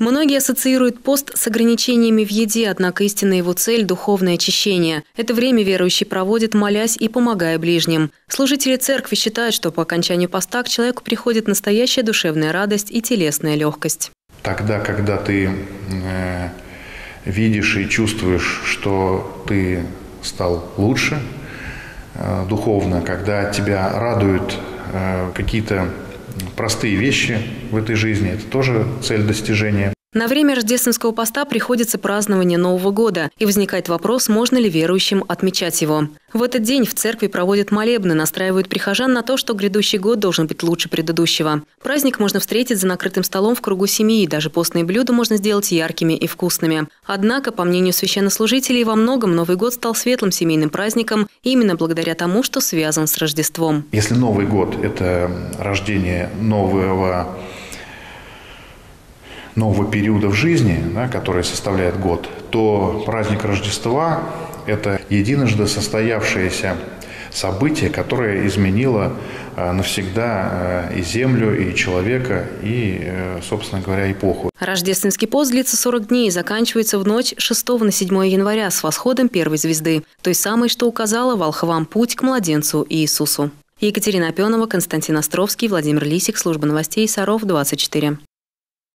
Многие ассоциируют пост с ограничениями в еде, однако истинная его цель – духовное очищение. Это время верующий проводит, молясь и помогая ближним. Служители церкви считают, что по окончанию поста к человеку приходит настоящая душевная радость и телесная легкость. Тогда, когда ты э, видишь и чувствуешь, что ты стал лучше э, духовно, когда тебя радуют э, какие-то простые вещи в этой жизни. Это тоже цель достижения. На время рождественского поста приходится празднование Нового года, и возникает вопрос, можно ли верующим отмечать его. В этот день в церкви проводят молебны, настраивают прихожан на то, что грядущий год должен быть лучше предыдущего. Праздник можно встретить за накрытым столом в кругу семьи, даже постные блюда можно сделать яркими и вкусными. Однако, по мнению священнослужителей, во многом Новый год стал светлым семейным праздником именно благодаря тому, что связан с Рождеством. Если Новый год – это рождение нового нового периода в жизни, да, который составляет год, то праздник Рождества – это единожды состоявшееся событие, которое изменило э, навсегда э, и землю, и человека, и, э, собственно говоря, эпоху. Рождественский пост длится 40 дней и заканчивается в ночь 6 на 7 января с восходом первой звезды, той самой, что указала волхвам путь к младенцу Иисусу. Екатерина Опенова, Константин Островский, Владимир Лисик, Служба новостей Саров, 24.